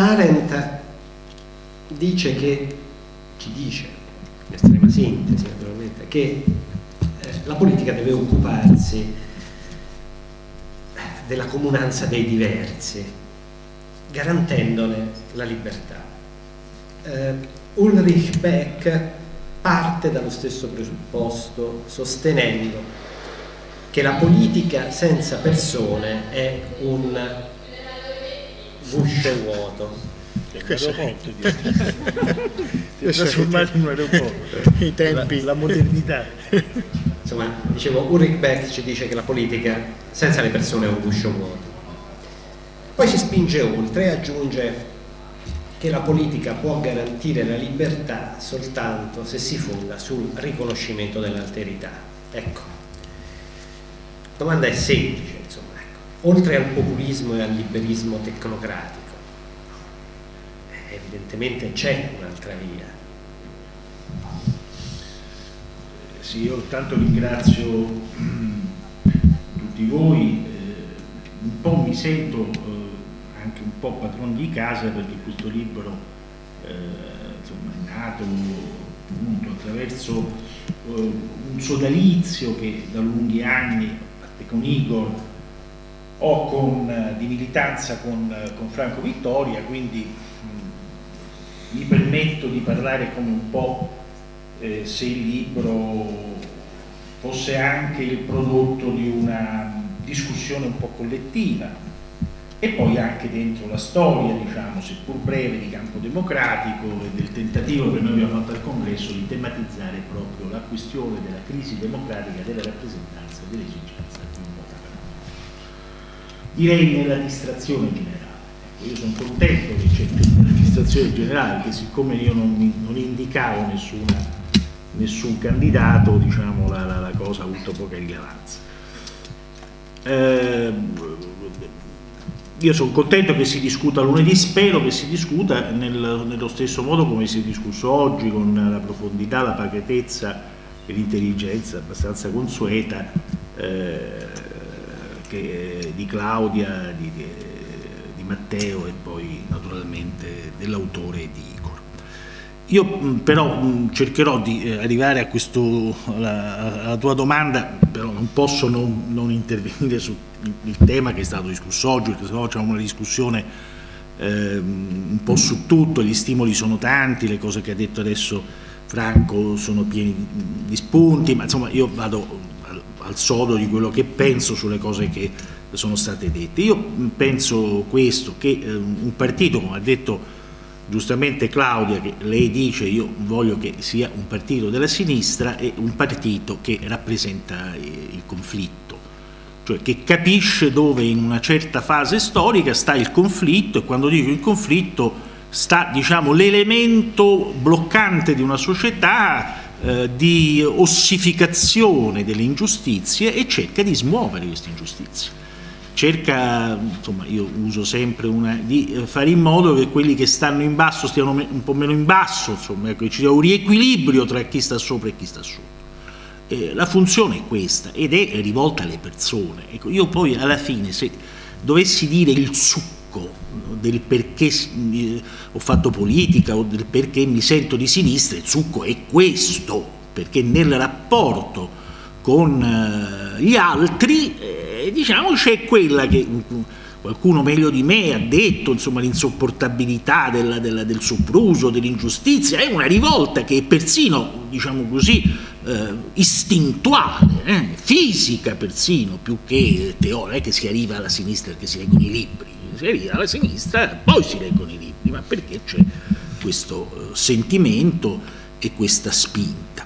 Arendt dice che, ci dice, in estrema sintesi naturalmente, che eh, la politica deve occuparsi della comunanza dei diversi, garantendone la libertà. Eh, Ulrich Beck parte dallo stesso presupposto, sostenendo che la politica senza persone è un guscio vuoto. L'aeroporto di trasformato in un aeroporto. I tempi, la, la modernità. Insomma, dicevo, Ulrich Beck ci dice che la politica senza le persone è un guscio vuoto. Poi si spinge oltre e aggiunge che la politica può garantire la libertà soltanto se si fonda sul riconoscimento dell'alterità. Ecco, la domanda è semplice. Oltre al populismo e al liberismo tecnocratico, evidentemente c'è un'altra via. Sì, io tanto ringrazio tutti voi, eh, un po' mi sento eh, anche un po' padrone di casa perché questo libro eh, insomma, è nato appunto attraverso eh, un sodalizio che da lunghi anni con Igor o con, eh, di militanza con, eh, con Franco Vittoria, quindi mi permetto di parlare come un po' eh, se il libro fosse anche il prodotto di una discussione un po' collettiva e poi anche dentro la storia, diciamo, seppur breve, di campo democratico e del tentativo che noi abbiamo fatto al congresso di tematizzare proprio la questione della crisi democratica della rappresentanza e dell'esigenza Direi nella distrazione generale io sono contento che c'è una registrazione generale, che siccome io non, non indicavo nessuna, nessun candidato, diciamo, la, la, la, cosa ha avuto poca rilevanza. Eh, io sono contento che si discuta lunedì, spero che si discuta nel, nello stesso modo come si è discusso oggi, con la profondità, la pacatezza e l'intelligenza abbastanza consueta eh, che, di Claudia, di, di di Matteo e poi naturalmente dell'autore di Igor. Io però cercherò di eh, arrivare a questo, alla, alla, tua domanda, però non posso non, non intervenire sul tema che è stato discusso oggi, perché se no c'è una discussione eh, un po' su tutto, gli stimoli sono tanti, le cose che ha detto adesso Franco sono pieni di spunti, ma insomma io vado al, sodo di quello che penso sulle cose che sono state dette. Io penso questo, che eh, un partito, come ha detto giustamente Claudia, che lei dice io voglio che sia un partito della sinistra, è un partito che rappresenta eh, il conflitto, cioè che capisce dove in una certa fase storica sta il conflitto e quando dico il conflitto sta diciamo, l'elemento bloccante di una società eh, di ossificazione delle ingiustizie e cerca di smuovere queste ingiustizie cerca, insomma io uso sempre una, di fare in modo che quelli che stanno in basso stiano un po' meno in basso, insomma ecco, ci sia un riequilibrio tra chi sta sopra e chi sta sotto. Eh, la funzione è questa ed è rivolta alle persone. Ecco, io poi alla fine se dovessi dire il succo del perché eh, ho fatto politica o del perché mi sento di sinistra, il succo è questo, perché nel rapporto con eh, gli altri eh, diciamo c'è quella che qualcuno meglio di me ha detto, l'insopportabilità del, sopruso, dell'ingiustizia, è una rivolta che è persino, diciamo così, eh, istintuale, eh, fisica persino, più che teorica, è che si arriva alla sinistra che si leggono i libri, arriva alla sinistra poi si leggono i libri, ma perché c'è questo eh, sentimento e questa spinta.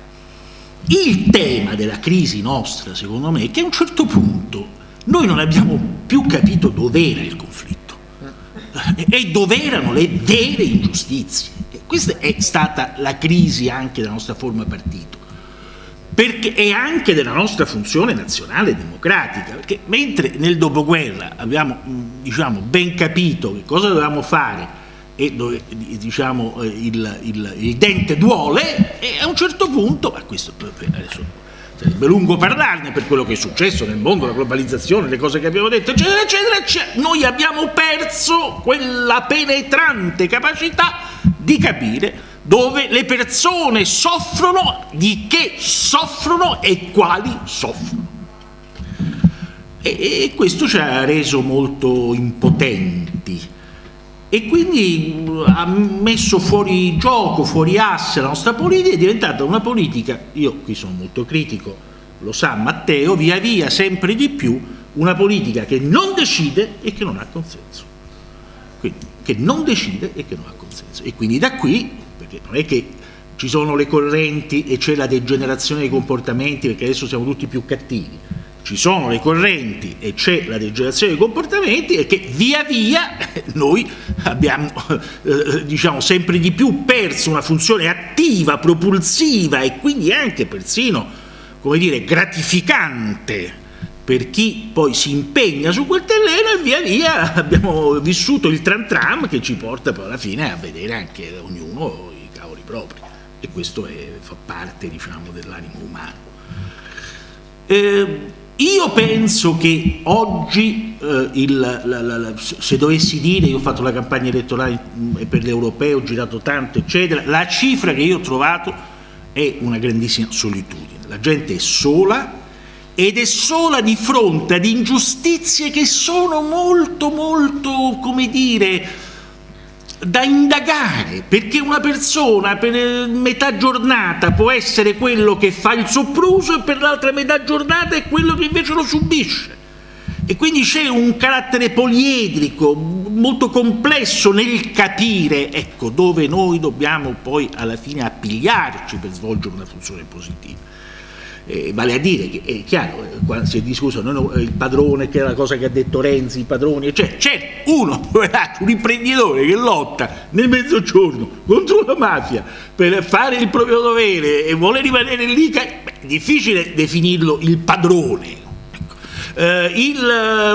Il tema della crisi nostra, secondo me, è che a un certo punto noi non abbiamo più capito dov'era il conflitto e dov'erano le vere ingiustizie. Questa è stata la crisi anche della nostra forma partito, perché è anche della nostra funzione nazionale democratica, perché mentre nel dopoguerra abbiamo diciamo, ben capito che cosa dovevamo fare e dove diciamo, il, il, il, dente duole, e a un certo punto, ma questo adesso sarebbe lungo parlarne per quello che è successo nel mondo, la globalizzazione, le cose che abbiamo detto, eccetera, eccetera, eccetera. Noi abbiamo perso quella penetrante capacità di capire dove le persone soffrono, di che soffrono e quali soffrono. E, e questo ci ha reso molto impotenti e quindi ha messo fuori gioco, fuori asse la nostra politica, è diventata una politica, io qui sono molto critico, lo sa Matteo, via via sempre di più una politica che non decide e che non ha consenso. Quindi, che non decide e che non ha consenso. E quindi da qui, perché non è che ci sono le correnti e c'è la degenerazione dei comportamenti, perché adesso siamo tutti più cattivi, ci sono le correnti e c'è la degenerazione dei comportamenti e che via via noi abbiamo eh, diciamo sempre di più perso una funzione attiva, propulsiva e quindi anche persino come dire gratificante per chi poi si impegna su quel terreno e via via abbiamo vissuto il tram tram che ci porta poi alla fine a vedere anche ognuno i cavoli propri e questo è, fa parte diciamo dell'animo umano. Eh, io penso che oggi, eh, il, la, la, la, se dovessi dire, io ho fatto la campagna elettorale mm, per le europee, ho girato tanto, eccetera, la cifra che io ho trovato è una grandissima solitudine. La gente è sola ed è sola di fronte ad ingiustizie che sono molto, molto, come dire, da indagare, perché una persona per eh, metà giornata può essere quello che fa il sopruso e per l'altra metà giornata è quello che invece lo subisce. E quindi c'è un carattere poliedrico, molto complesso nel capire, ecco, dove noi dobbiamo poi alla fine appigliarci per svolgere una funzione positiva. Eh, vale a dire che è chiaro, eh, quando si è discusso no, il padrone, che è la cosa che ha detto Renzi, i padroni, cioè c'è uno, un imprenditore che lotta nel mezzogiorno contro la mafia per fare il proprio dovere e vuole rimanere lì, è difficile definirlo il padrone, eh,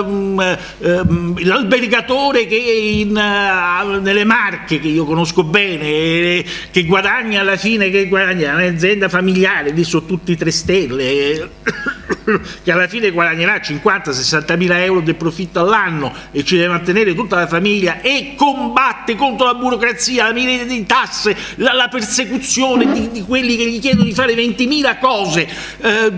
um, l'albergatore che in, uh, nelle Marche, che io conosco bene, eh, che guadagna alla fine, che guadagna un'azienda familiare, lì sono tutti tre stelle, che alla fine guadagnerà 50-60 mila euro del profitto all'anno e ci deve mantenere tutta la famiglia e combatte contro la burocrazia, la miriade di tasse, la, la persecuzione di, di, quelli che gli chiedono di fare 20.000 cose, eh,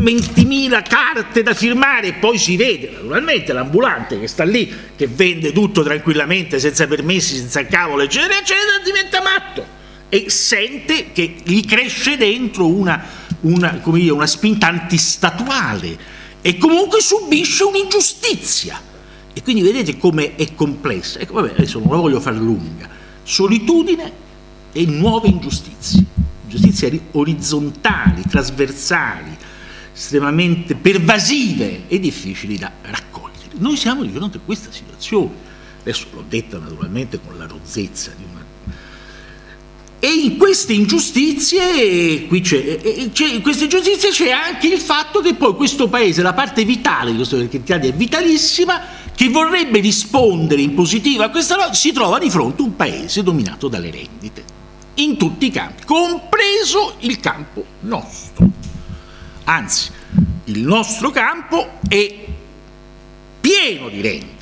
20.000 carte da firmare e poi si vede naturalmente l'ambulante che sta lì, che vende tutto tranquillamente, senza permessi, senza cavolo, eccetera, eccetera, diventa matto e sente che gli cresce dentro una, una, dire, una spinta antistatuale e comunque subisce un'ingiustizia. E quindi vedete come è complessa. Ecco, vabbè, adesso non la voglio fare lunga. Solitudine e nuove ingiustizie, ingiustizie orizzontali, trasversali, estremamente pervasive e difficili da raccogliere. Noi siamo di fronte a questa situazione. Adesso l'ho detta naturalmente con la rozzezza di una e in queste ingiustizie, c'è, anche il fatto che poi questo paese, la parte vitale di questo perché l'Italia è vitalissima, che vorrebbe rispondere in positivo a questa cosa, si trova di fronte a un paese dominato dalle rendite, in tutti i campi, compreso il campo nostro. Anzi, il nostro campo è pieno di rendite.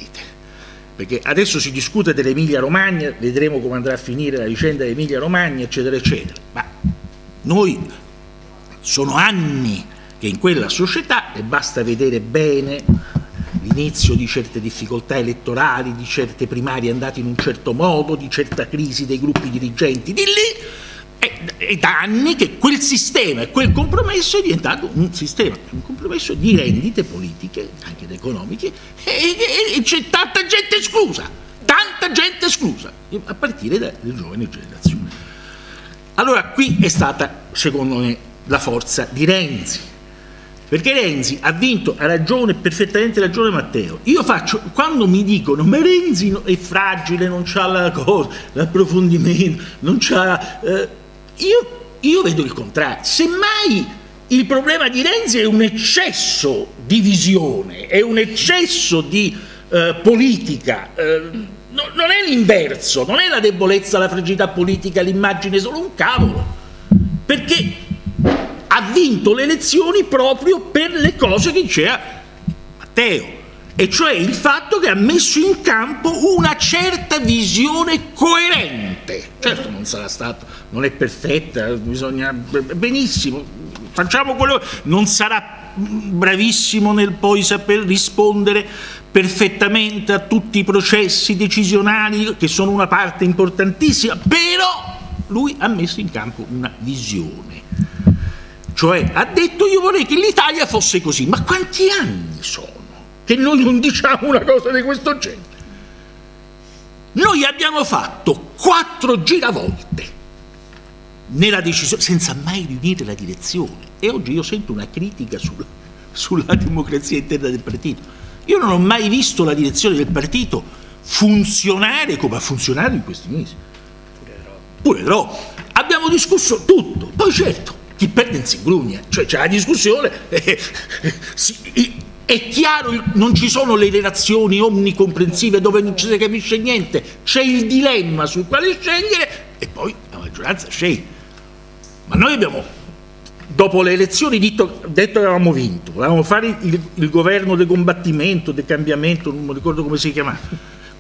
Perché adesso si discute dell'Emilia Romagna, vedremo come andrà a finire la vicenda dell'Emilia Romagna, eccetera, eccetera, ma noi sono anni che in quella società, e basta vedere bene l'inizio di certe difficoltà elettorali, di certe primarie andate in un certo modo, di certa crisi dei gruppi dirigenti di lì, è da anni che quel sistema e quel compromesso è diventato un sistema, un compromesso di rendite politiche, anche ed economiche, e, e, e c'è tanta gente esclusa, tanta gente esclusa, a partire dalle giovani generazioni. Allora qui è stata, secondo me, la forza di Renzi, perché Renzi ha vinto, ha ragione, perfettamente ragione Matteo. Io faccio, quando mi dicono ma Renzi è fragile, non cosa, l'approfondimento, non c'ha... Eh, io, io vedo il contrario, semmai il problema di Renzi è un eccesso di visione, è un eccesso di eh, politica, eh, no, non è l'inverso, non è la debolezza, la fragilità politica, l'immagine, solo un cavolo, perché ha vinto le elezioni proprio per le cose che diceva Matteo e cioè il fatto che ha messo in campo una certa visione coerente. Certo non sarà stato, non è perfetta, bisogna benissimo, facciamo quello, non sarà bravissimo nel poi saper rispondere perfettamente a tutti i processi decisionali che sono una parte importantissima, però lui ha messo in campo una visione. Cioè ha detto io vorrei che l'Italia fosse così, ma quanti anni sono? Che noi non diciamo una cosa di questo genere. Noi abbiamo fatto quattro giravolte nella decisione, senza mai riunire la direzione. E oggi io sento una critica sul, sulla democrazia interna del partito. Io non ho mai visto la direzione del partito funzionare come ha funzionato in questi mesi. Pure troppo. Abbiamo discusso tutto. Poi certo, chi perde in si ingrugna, cioè c'è la discussione, eh, si, è chiaro, non ci sono le relazioni omnicomprensive dove non ci si capisce niente, c'è il dilemma sul quale scegliere e poi la maggioranza sceglie. Ma noi abbiamo, dopo le elezioni, detto, detto che avevamo vinto, volevamo fare il, il governo del combattimento, del cambiamento, non mi ricordo come si chiamava,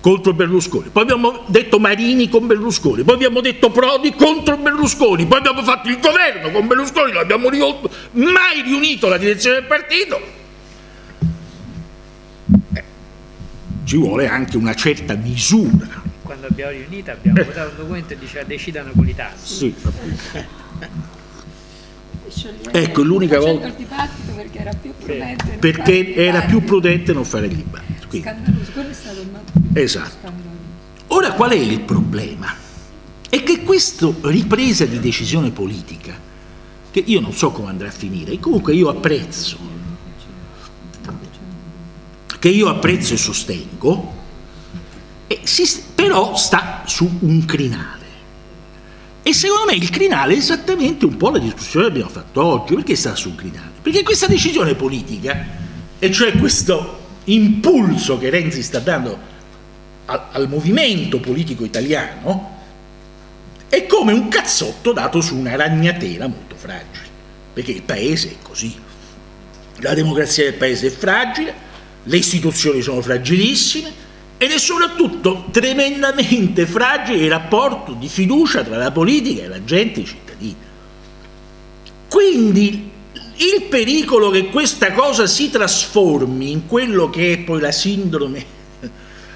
contro Berlusconi. Poi abbiamo detto Marini con Berlusconi, poi abbiamo detto Prodi contro Berlusconi, poi abbiamo fatto il governo con Berlusconi, non abbiamo rivolto, mai riunito la direzione del partito ci vuole anche una certa misura. Quando abbiamo riunito abbiamo votato un documento e diceva decidano con l'Italia. Sì. ecco, l'unica volta... il dibattito perché era più prudente. Perché era più prudente non fare il dibattito. Quindi. Scandaloso, quello è stato un Esatto. Scandaloso. Ora qual è il problema? È che questa ripresa di decisione politica, che io non so come andrà a finire, comunque io apprezzo che io apprezzo e sostengo, e si, però sta su un crinale. E secondo me il crinale è esattamente un po' la discussione che abbiamo fatto oggi. Perché sta su un crinale? Perché questa decisione politica, e cioè questo impulso che Renzi sta dando al, al movimento politico italiano, è come un cazzotto dato su una ragnatela molto fragile. Perché il paese è così. La democrazia del paese è fragile, le istituzioni sono fragilissime ed è soprattutto tremendamente fragile il rapporto di fiducia tra la politica e la gente, i cittadini. Quindi il pericolo che questa cosa si trasformi in quello che è poi la sindrome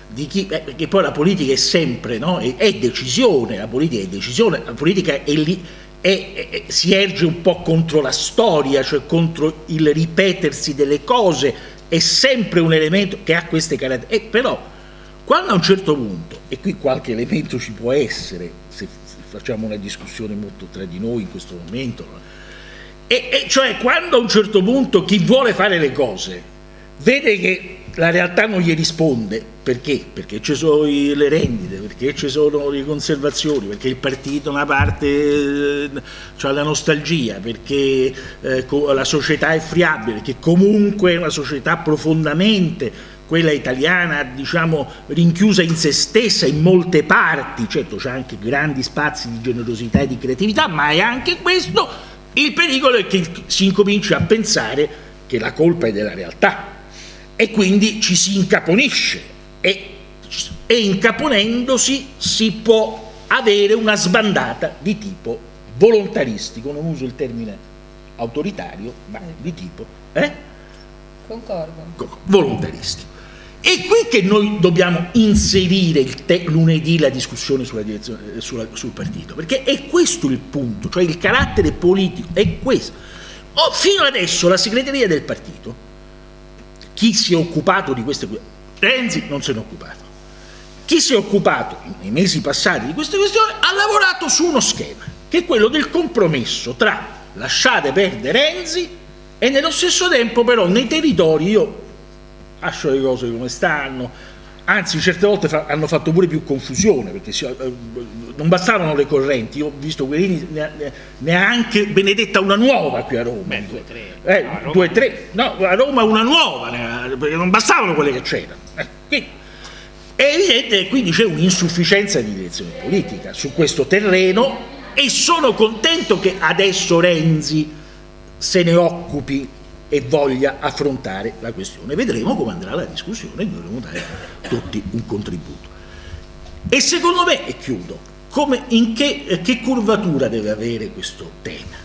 di chi, eh, perché poi la politica è sempre, no? è, è, decisione, la politica è decisione, la politica è lì, è, si erge un po' contro la storia, cioè contro il ripetersi delle cose, è sempre un elemento che ha queste caratteristiche, però quando a un certo punto, e qui qualche elemento ci può essere, se facciamo una discussione molto tra di noi in questo momento, e, e cioè quando a un certo punto chi vuole fare le cose vede che la realtà non gli risponde, perché? Perché ci sono le rendite, perché ci sono le conservazioni, perché il partito una parte eh, ha la nostalgia, perché eh, la società è friabile, perché comunque è una società profondamente quella italiana, diciamo, rinchiusa in se stessa in molte parti, certo c'è anche grandi spazi di generosità e di creatività, ma è anche questo. Il pericolo è che si incominci a pensare che la colpa è della realtà. E quindi ci si incaponisce. E, e incaponendosi si può avere una sbandata di tipo volontaristico, non uso il termine autoritario, ma di tipo eh? Concordo. volontaristico. È qui che noi dobbiamo inserire lunedì la discussione sulla sulla, sul partito, perché è questo il punto, cioè il carattere politico, è questo. Oh, fino adesso la segreteria del partito chi si è occupato di queste questioni? Renzi non se ne è occupato. Chi si è occupato nei mesi passati di queste questioni ha lavorato su uno schema, che è quello del compromesso tra lasciate perdere Renzi e nello stesso tempo però nei territori io lascio le cose come stanno, anzi certe volte fa, hanno fatto pure più confusione perché si, eh, non bastavano le correnti, io ho visto Guerini ne, ne, benedetta una nuova qui a Roma. Beh, due, tre. Eh, no, due, tre. No, a Roma una nuova, perché non bastavano quelle che c'erano. Eh, quindi, è evidente quindi c'è un'insufficienza di direzione politica su questo terreno e sono contento che adesso Renzi se ne occupi e voglia affrontare la questione. Vedremo come andrà la discussione e dovremo dare tutti un contributo. E secondo me, e chiudo, come, in che, che curvatura deve avere questo tema?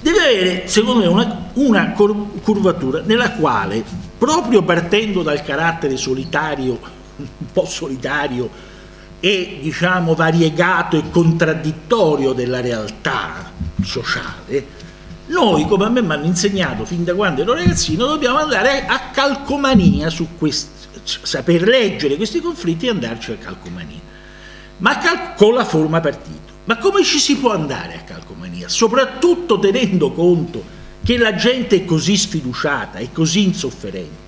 Deve avere, secondo me, una, una curvatura nella quale, proprio partendo dal carattere solitario, un po' solitario e diciamo variegato e contraddittorio della realtà sociale, noi, come a me mi hanno insegnato fin da quando ero ragazzino, dobbiamo andare a calcomania su questi, saper leggere questi conflitti e andarci a calcomania, ma cal con la forma partito. Ma come ci si può andare a calcomania? Soprattutto tenendo conto che la gente è così sfiduciata, è così insofferente.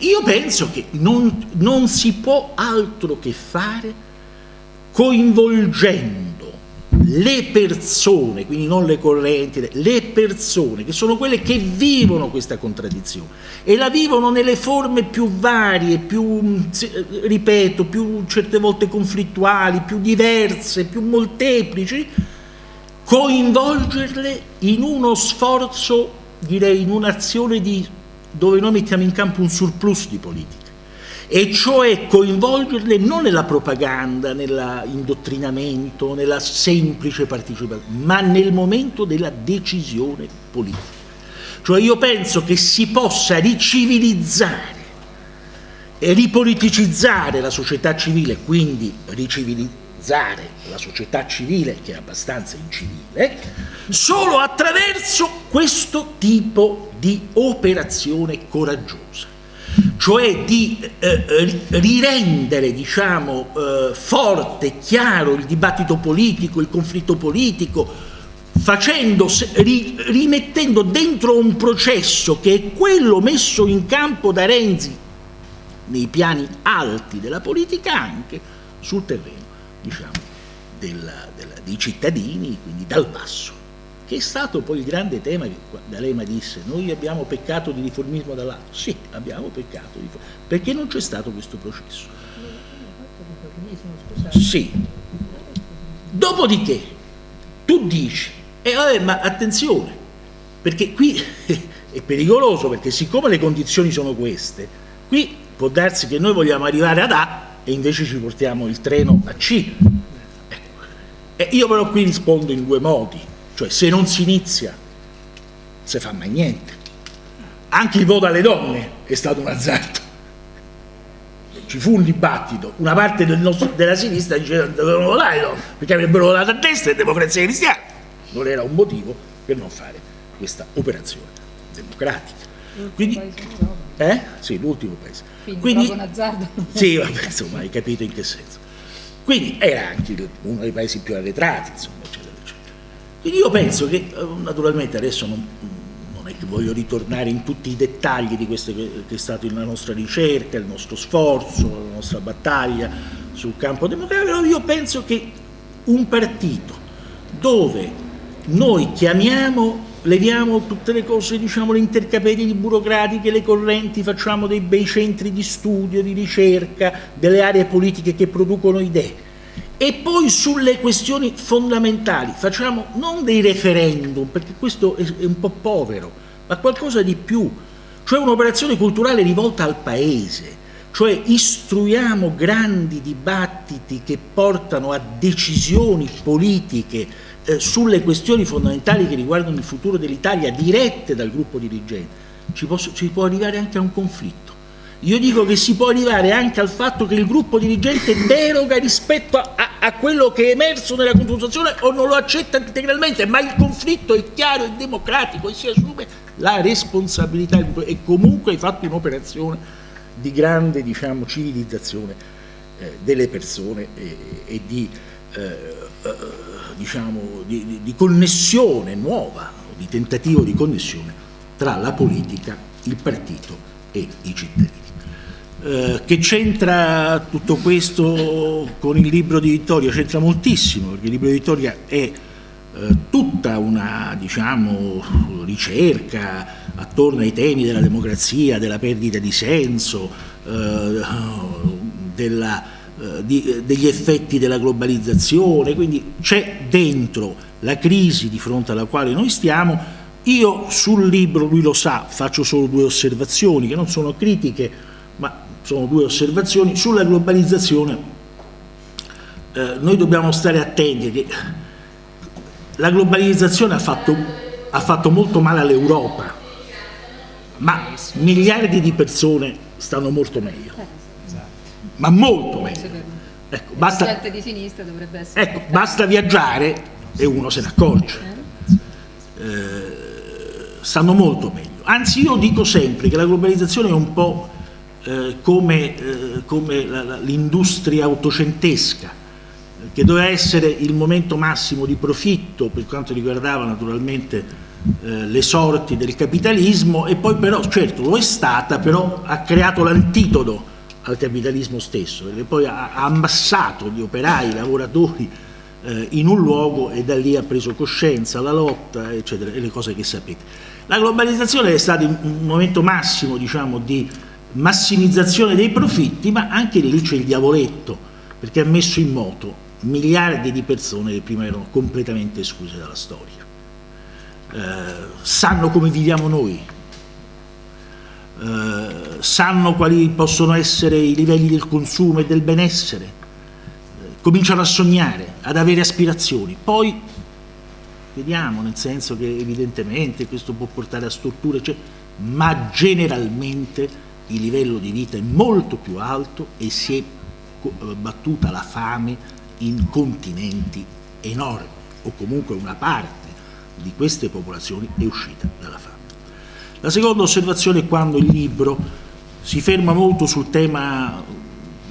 Io penso che non, non si può altro che fare coinvolgendo le persone, quindi non le correnti, le persone che sono quelle che vivono questa contraddizione e la vivono nelle forme più varie, più, ripeto, più certe volte conflittuali, più diverse, più molteplici, coinvolgerle in uno sforzo, direi in un'azione dove noi mettiamo in campo un surplus di politica e cioè coinvolgerle non nella propaganda, nell'indottrinamento, nella semplice partecipazione, ma nel momento della decisione politica. Cioè io penso che si possa ricivilizzare e ripoliticizzare la società civile, quindi ricivilizzare la società civile che è abbastanza incivile, solo attraverso questo tipo di operazione coraggiosa cioè di eh, rirendere diciamo, eh, forte, chiaro il dibattito politico, il conflitto politico, facendo, ri, rimettendo dentro un processo che è quello messo in campo da Renzi nei piani alti della politica anche sul terreno diciamo, della, della, dei cittadini, quindi dal basso che è stato poi il grande tema che D'Alema disse, noi abbiamo peccato di riformismo dall'alto, sì, abbiamo peccato, di perché non c'è stato questo processo. Sì. Dopodiché, tu dici, eh, vabbè, ma attenzione, perché qui è pericoloso, perché siccome le condizioni sono queste, qui può darsi che noi vogliamo arrivare ad A e invece ci portiamo il treno a C. Ecco. E io però qui rispondo in due modi cioè se non si inizia, non si fa mai niente. Anche il voto alle donne è stato un azzardo. Ci fu un dibattito, una parte del nostro, della sinistra diceva che dovevano votare donne, perché avrebbero votato a destra e democrazia cristiana. Non era un motivo per non fare questa operazione democratica. Quindi, eh? Sì, l'ultimo paese. Quindi, Quindi un azzardo. Sì, vabbè, insomma, hai capito in che senso. Quindi era anche uno dei paesi più arretrati, insomma, quindi io penso che, eh, naturalmente adesso non, non, è che voglio ritornare in tutti i dettagli di questo che, che è stata la nostra ricerca, il nostro sforzo, la nostra battaglia sul campo democratico, però io penso che un partito dove noi chiamiamo leviamo tutte le cose, diciamo, le intercapedini burocratiche, le correnti, facciamo dei bei centri di studio, di ricerca, delle aree politiche che producono idee. E poi sulle questioni fondamentali facciamo non dei referendum, perché questo è un po' povero, ma qualcosa di più, cioè un'operazione culturale rivolta al Paese, cioè istruiamo grandi dibattiti che portano a decisioni politiche eh, sulle questioni fondamentali che riguardano il futuro dell'Italia dirette dal gruppo dirigente, ci, posso, ci può arrivare anche a un conflitto. Io dico che si può arrivare anche al fatto che il gruppo dirigente deroga rispetto a, a, a quello che è emerso nella consultazione o non lo accetta integralmente, ma il conflitto è chiaro e democratico e si assume la responsabilità e comunque hai fatto un'operazione di grande diciamo, civilizzazione eh, delle persone e, e di, eh, eh, diciamo, di, di connessione nuova, di tentativo di connessione tra la politica, il partito e i cittadini. Eh, che c'entra tutto questo con il libro di Vittoria? C'entra moltissimo, perché il libro di Vittoria è eh, tutta una diciamo, ricerca attorno ai temi della democrazia, della perdita di senso, eh, della, di, degli effetti della globalizzazione, quindi c'è dentro la crisi di fronte alla quale noi stiamo Io sul libro, lui lo sa, faccio solo due osservazioni, che non sono critiche, ma sono due osservazioni. Sulla globalizzazione eh, noi dobbiamo stare attenti che la globalizzazione ha fatto, ha fatto molto male all'Europa, ma miliardi di persone stanno molto meglio, ma molto meglio. Ecco, basta, ecco, basta viaggiare e uno se ne accorge. Eh, stanno molto meglio. Anzi io dico sempre che la globalizzazione è un po' eh, come, eh, come l'industria autocentesca, che doveva essere il momento massimo di profitto per quanto riguardava naturalmente eh, le sorti del capitalismo e poi però, certo lo è stata, però ha creato l'antitodo al capitalismo stesso, perché poi ha, ammassato gli operai, i lavoratori eh, in un luogo e da lì ha preso coscienza, la lotta, eccetera, e le cose che sapete. La globalizzazione è stato un momento massimo, diciamo, di massimizzazione dei profitti, ma anche lì c'è il diavoletto, perché ha messo in moto miliardi di persone che prima erano completamente escluse dalla storia. Eh, sanno come viviamo noi, eh, sanno quali possono essere i livelli del consumo e del benessere, eh, cominciano a sognare, ad avere aspirazioni, poi vediamo, nel senso che evidentemente questo può portare a storture, cioè, ma generalmente il livello di vita è molto più alto e si è eh, battuta la fame in continenti enormi o comunque una parte di queste popolazioni è uscita dalla fame. La seconda osservazione è quando il libro si ferma molto sul tema,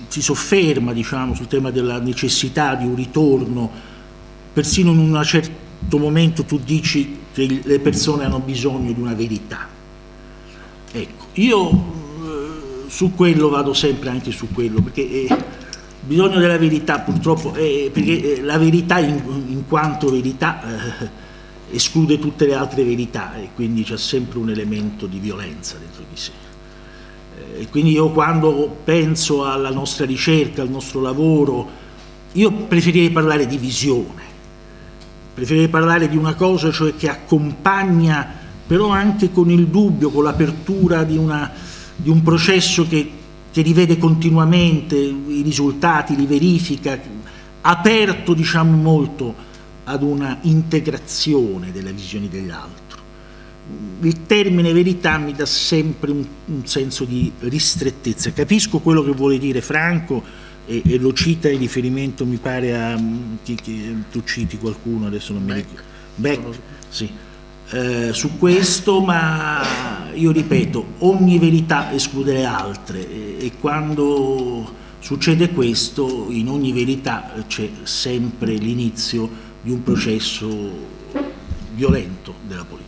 si sofferma diciamo, sul tema della necessità di un ritorno, persino in un certo momento tu dici che le persone hanno bisogno di una verità. Ecco, io eh, su quello vado sempre anche su quello, perché eh, bisogno della verità purtroppo, eh, perché eh, la verità in, in quanto verità eh, esclude tutte le altre verità e quindi c'è sempre un elemento di violenza dentro di sé. Eh, e quindi io quando penso alla nostra ricerca, al nostro lavoro, io preferirei parlare di visione, preferirei parlare di una cosa cioè che accompagna però anche con il dubbio, con l'apertura di, di un processo che che rivede continuamente i risultati, li verifica, aperto diciamo molto ad una integrazione delle visioni dell'altro. Il termine verità mi dà sempre un, un, senso di ristrettezza. Capisco quello che vuole dire Franco e, e lo cita in riferimento, mi pare, a chi, chi, tu citi qualcuno, adesso non mi ricordo. Beck, sì eh, su questo, ma io ripeto, ogni verità esclude le altre e, e quando succede questo, in ogni verità c'è sempre l'inizio di un processo violento della politica.